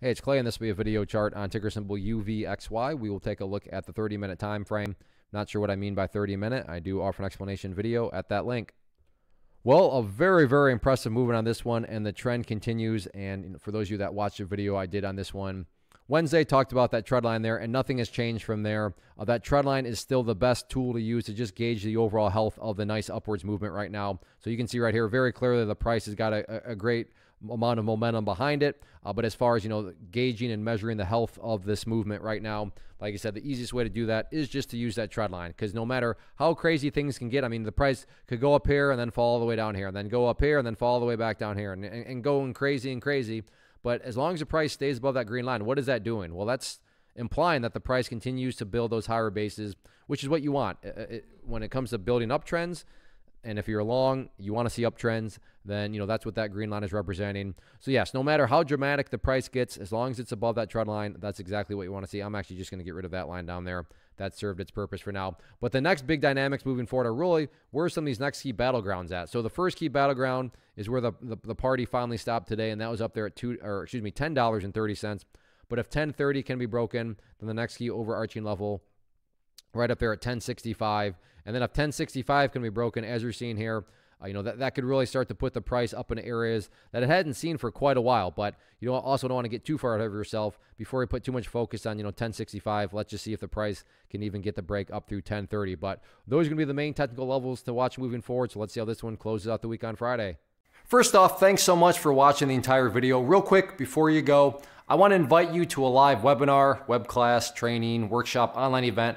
Hey, it's Clay, and this will be a video chart on ticker symbol UVXY. We will take a look at the 30 minute time frame. Not sure what I mean by 30 minute. I do offer an explanation video at that link. Well, a very, very impressive movement on this one, and the trend continues. And for those of you that watched the video I did on this one, Wednesday talked about that trend line there, and nothing has changed from there. Uh, that trend line is still the best tool to use to just gauge the overall health of the nice upwards movement right now. So you can see right here very clearly the price has got a, a great amount of momentum behind it. Uh, but as far as you know, gauging and measuring the health of this movement right now, like I said, the easiest way to do that is just to use that trend line because no matter how crazy things can get, I mean, the price could go up here and then fall all the way down here, and then go up here and then fall all the way back down here, and, and, and going crazy and crazy. But as long as the price stays above that green line, what is that doing? Well, that's implying that the price continues to build those higher bases, which is what you want. It, it, when it comes to building up trends, and if you're long, you want to see uptrends, then you know that's what that green line is representing. So yes, no matter how dramatic the price gets, as long as it's above that trend line, that's exactly what you want to see. I'm actually just going to get rid of that line down there. That served its purpose for now. But the next big dynamics moving forward are really where some of these next key battlegrounds at. So the first key battleground is where the, the, the party finally stopped today, and that was up there at two or excuse me, ten dollars and thirty cents. But if 1030 can be broken, then the next key overarching level right up there at 1065 and then if 1065 can be broken, as you're seeing here, uh, you know, that, that could really start to put the price up in areas that it hadn't seen for quite a while. But you don't, also don't want to get too far out of yourself before you put too much focus on, you know, 1065. Let's just see if the price can even get the break up through 1030. But those are going to be the main technical levels to watch moving forward. So let's see how this one closes out the week on Friday. First off, thanks so much for watching the entire video. Real quick, before you go, I want to invite you to a live webinar, web class, training, workshop, online event